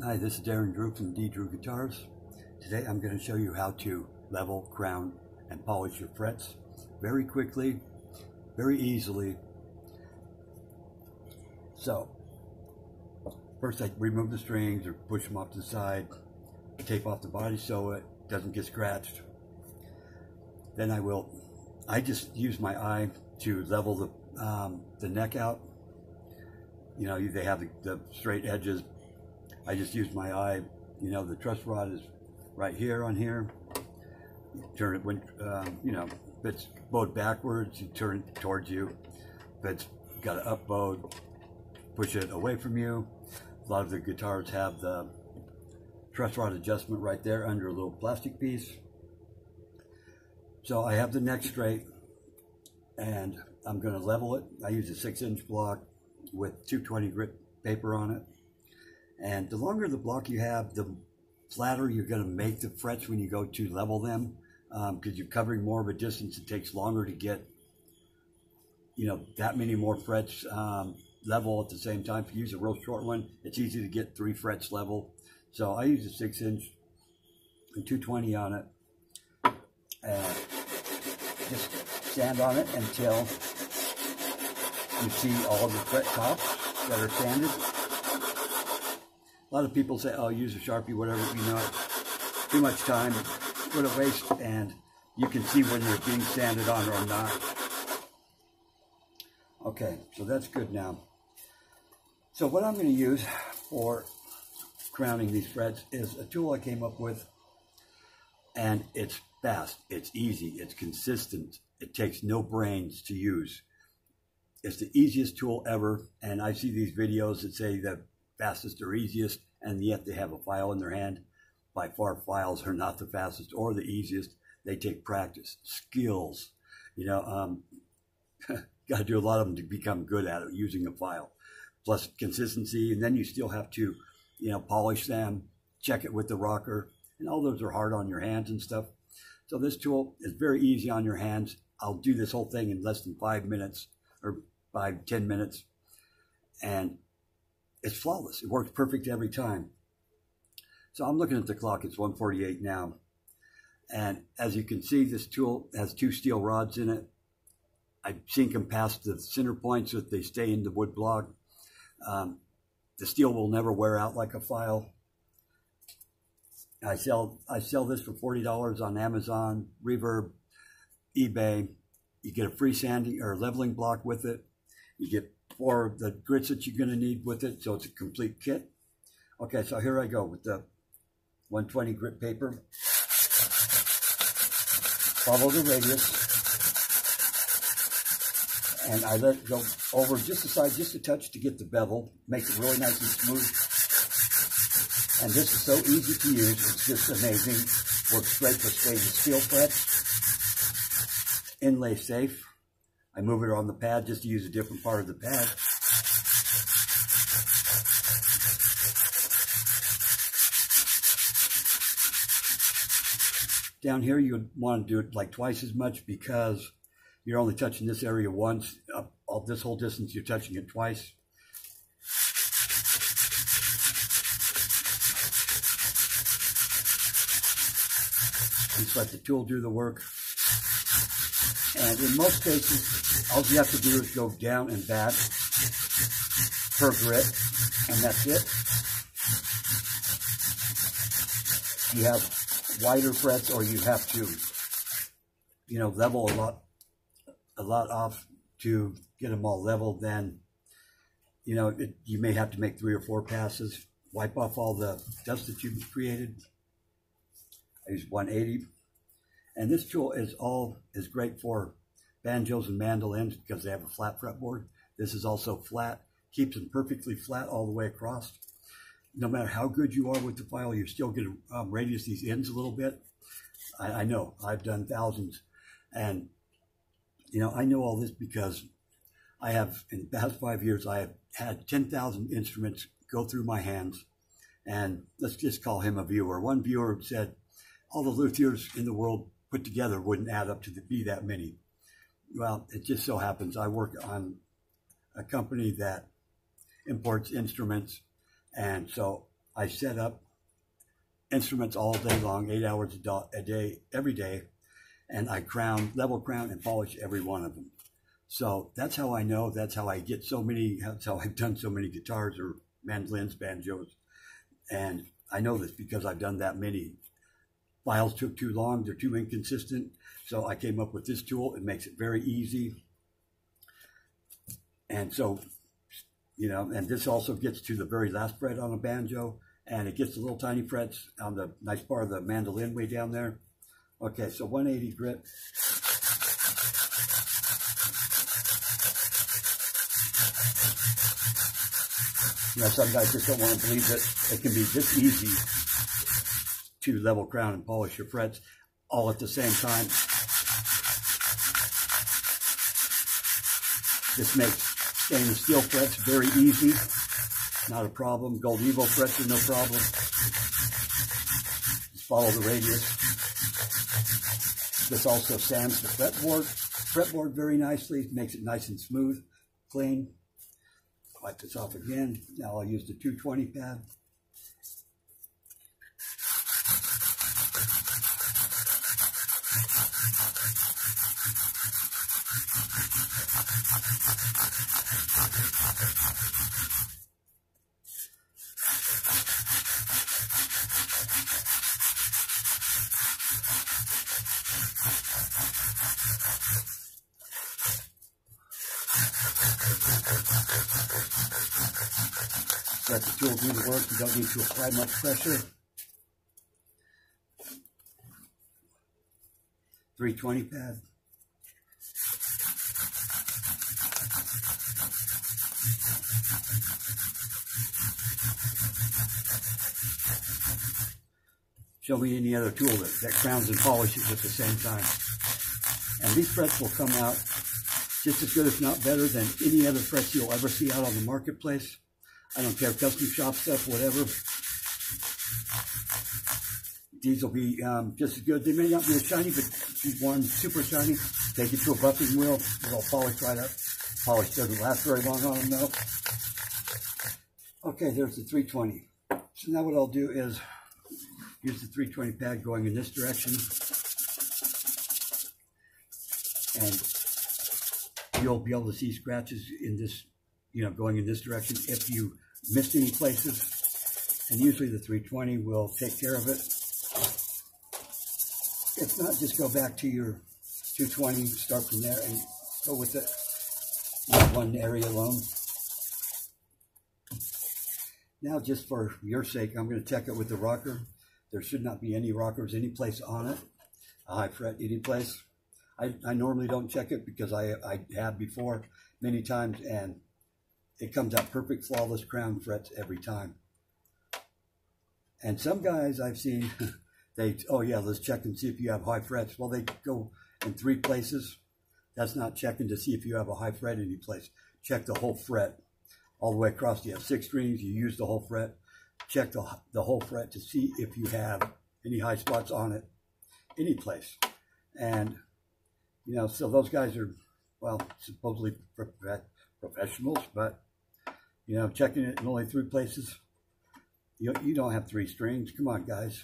Hi, this is Darren Drew from D. Drew Guitars. Today I'm going to show you how to level, crown, and polish your frets very quickly, very easily. So, first I remove the strings or push them off to the side, tape off the body so it doesn't get scratched. Then I will, I just use my eye to level the, um, the neck out. You know, they have the, the straight edges I just use my eye. You know, the truss rod is right here on here. Turn it when, um, you know, if it's bowed backwards, you turn it towards you. If it's got an up bowed, push it away from you. A lot of the guitars have the truss rod adjustment right there under a little plastic piece. So I have the neck straight and I'm going to level it. I use a six inch block with 220 grit paper on it. And the longer the block you have, the flatter you're going to make the frets when you go to level them because um, you're covering more of a distance. It takes longer to get, you know, that many more frets um, level at the same time. If you use a real short one, it's easy to get three frets level. So I use a six inch and 220 on it. And just sand on it until you see all the fret tops that are sanded a lot of people say, oh, use a Sharpie, whatever, you know, too much time, what a waste, and you can see when they're being sanded on or not. Okay, so that's good now. So what I'm going to use for crowning these frets is a tool I came up with, and it's fast, it's easy, it's consistent, it takes no brains to use. It's the easiest tool ever, and I see these videos that say that fastest or easiest, and yet they have a file in their hand. By far, files are not the fastest or the easiest. They take practice, skills. You know, um, got to do a lot of them to become good at it, using a file. Plus consistency, and then you still have to, you know, polish them, check it with the rocker, and all those are hard on your hands and stuff. So this tool is very easy on your hands. I'll do this whole thing in less than five minutes or five, ten minutes. And it's flawless. It works perfect every time. So I'm looking at the clock. It's 148 now. And as you can see, this tool has two steel rods in it. I've seen them past the center points so that they stay in the wood block. Um, the steel will never wear out like a file. I sell I sell this for forty dollars on Amazon, Reverb, eBay. You get a free sanding or leveling block with it. You get for the grits that you're going to need with it. So it's a complete kit. Okay, so here I go with the 120 grit paper. Follow the radius. And I let it go over just the side, just a touch to get the bevel. Make it really nice and smooth. And this is so easy to use. It's just amazing. Works great for stainless steel frets. Inlay safe. I move it on the pad just to use a different part of the pad. Down here, you would want to do it like twice as much because you're only touching this area once. Up all this whole distance, you're touching it twice. Just let the tool do the work. And in most cases, all you have to do is go down and back per grit, and that's it. You have wider frets, or you have to, you know, level a lot, a lot off to get them all leveled. Then, you know, it, you may have to make three or four passes, wipe off all the dust that you've created. I use 180 and this tool is all is great for banjos and mandolins because they have a flat fretboard. This is also flat, keeps them perfectly flat all the way across. No matter how good you are with the file, you're still going to um, radius these ends a little bit. I, I know, I've done thousands. And, you know, I know all this because I have, in the past five years, I have had 10,000 instruments go through my hands. And let's just call him a viewer. One viewer said, all the luthiers in the world put together wouldn't add up to the, be that many. Well, it just so happens I work on a company that imports instruments, and so I set up instruments all day long, eight hours a day, every day, and I crown, level crown, and polish every one of them. So that's how I know. That's how I get so many. That's how I've done so many guitars or mandolins, banjos, and I know this because I've done that many. Files took too long; they're too inconsistent. So I came up with this tool. It makes it very easy, and so you know, and this also gets to the very last fret on a banjo, and it gets the little tiny frets on the nice part of the mandolin way down there. Okay, so 180 grit. You know, some guys just don't want to believe that it can be this easy to level crown and polish your frets all at the same time. This makes stainless steel frets very easy, not a problem. Gold Evo frets are no problem. Just follow the radius. This also sands the fretboard, fretboard very nicely, makes it nice and smooth, clean. Wipe this off again. Now I'll use the 220 pad. The tool do the work. You don't need to apply much pressure. 320 pad. Show me any other tool that, that crowns and polishes at the same time. And these frets will come out just as good, if not better, than any other frets you'll ever see out on the marketplace. I don't care, custom shop stuff, whatever. These will be um, just as good. They may not be as shiny, but if you want super shiny, take it to a buffing wheel. It'll polish right up. Polish doesn't last very long on them, though. Okay, there's the 320. So now what I'll do is use the 320 pad going in this direction. And you'll be able to see scratches in this you know, going in this direction. If you missed any places, and usually the 320 will take care of it. If not, just go back to your 220, start from there, and go with it one area alone. Now, just for your sake, I'm going to check it with the rocker. There should not be any rockers any place on it, a high fret any place. I, I normally don't check it because I, I have before many times, and it comes out perfect, flawless crown frets every time. And some guys I've seen, they, oh yeah, let's check and see if you have high frets. Well, they go in three places. That's not checking to see if you have a high fret any place. Check the whole fret all the way across. You have six strings, you use the whole fret. Check the, the whole fret to see if you have any high spots on it, any place. And, you know, so those guys are, well, supposedly professionals, but you know, checking it in only three places. You, you don't have three strings. Come on, guys.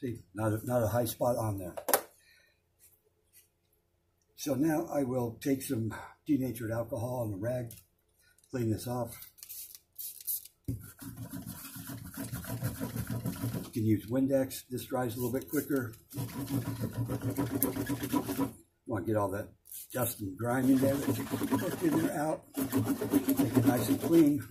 See, not a, not a high spot on there. So now I will take some denatured alcohol on a rag clean this off. You can use Windex. This dries a little bit quicker. Want to get all that dust and grime in there put in there out. Make it nice and clean.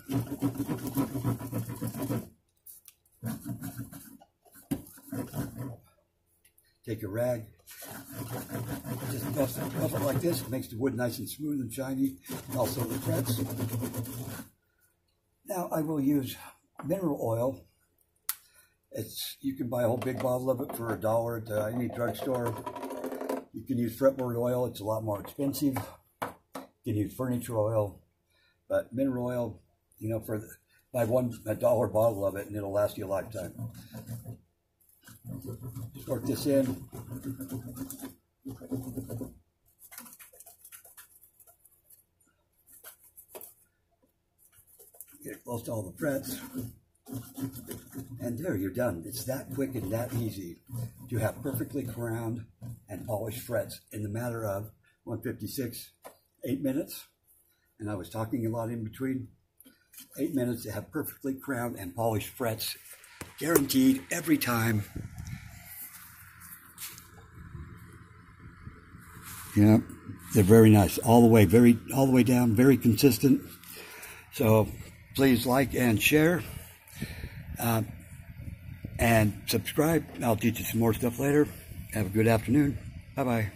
Take a rag, just buff it, buff it like this. It makes the wood nice and smooth and shiny, and also the frets. Now I will use mineral oil. It's You can buy a whole big bottle of it for a dollar at uh, any drugstore. You can use fretboard oil. It's a lot more expensive. You can use furniture oil. But mineral oil, you know, for the, Buy one a dollar bottle of it, and it'll last you a lifetime. Just work this in. Get close to all the frets. And there, you're done. It's that quick and that easy to have perfectly crowned and polished frets in the matter of 156, eight minutes. And I was talking a lot in between. Eight minutes to have perfectly crowned and polished frets, guaranteed every time. Yeah, they're very nice all the way, very all the way down, very consistent. So please like and share. Uh, and subscribe. I'll teach you some more stuff later. Have a good afternoon. Bye bye.